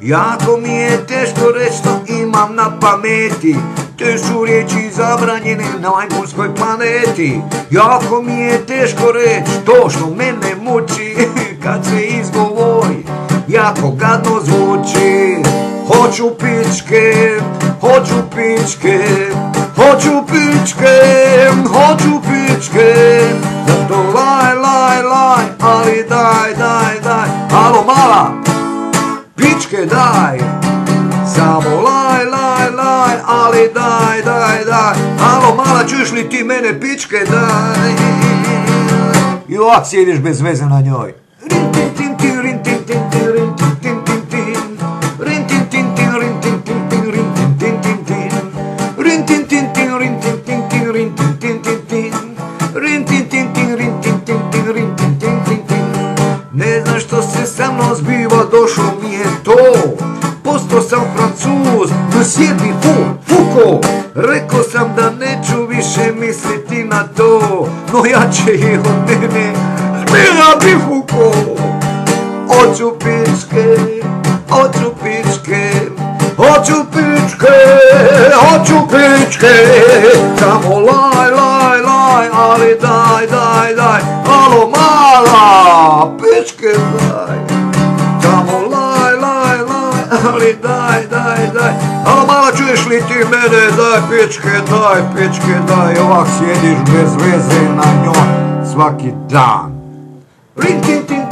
Jako mi je teško reći što imam na pameti. Te su riječi zabranjene na majmunskoj planeti. Jako mi je teško reći to što mene muči. Kad se izgovori jako gadno zvuči Hoću pičke, hoću pičke Hoću pičke, hoću pičke. Zato laj, laj, laj, ali daj, daj, daj. Alo mala, pičke daj. Samo laj, laj, laj, ali daj, daj, daj. Alo mala, čuješ li ti mene pičke daj? I ovak sjediš bez veze na njoj mnom zbiva, došlo mi je to. Postao sam francuz, fu, fuko. Rekao sam da neću više misliti na to No jače je od mene, zbira bi fuko. Hoću pičke, hoću pičke Hoću pičke, hoću pičke Samo laj, laj, laj, ali daj, daj, daj Alo mala, pičke daj. Samo laj, laj, laj, ali daj, daj, daj. Alo mala, čuješ li ti mene, daj pičke, daj pičke, daj. Ovak sjediš bez veze na njoj svaki dan. Rin tin tin